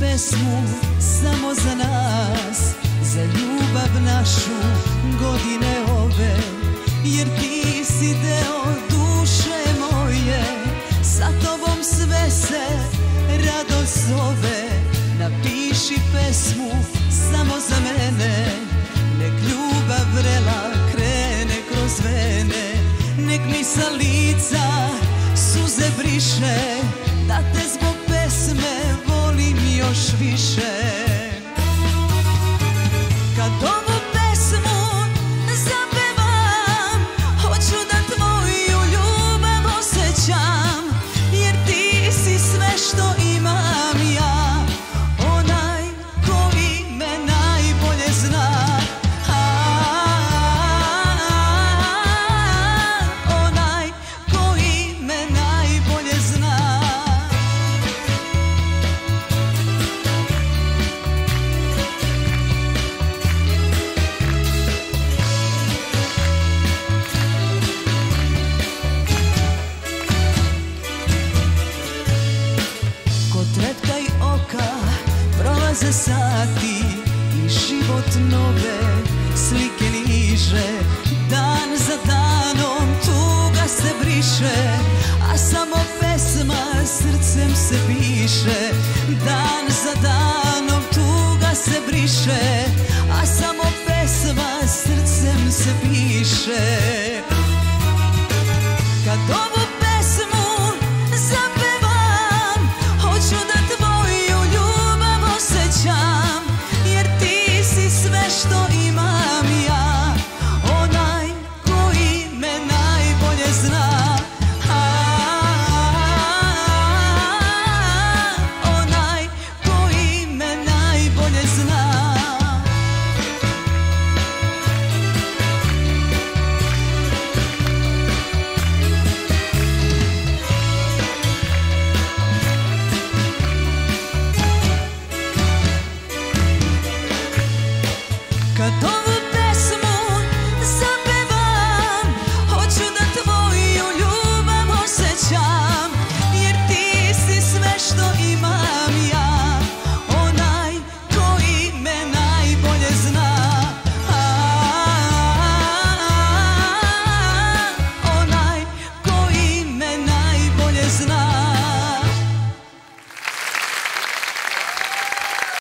pesmu samo za nas Za ljubav našu godine ove. Jer ti si deo duše moje Sa tobom sve se rado zove. Napiši pesmu samo za mene Nek ljubav vrela krene kroz vene. Nek mi sa lica suze briše Nation. Prolaze sati I život nove slike niže Dan za danom tuga se briše A samo pesma srcem se piše. Dan za danom tuga se briše A samo pesma srcem se piše. Kad ovu Kad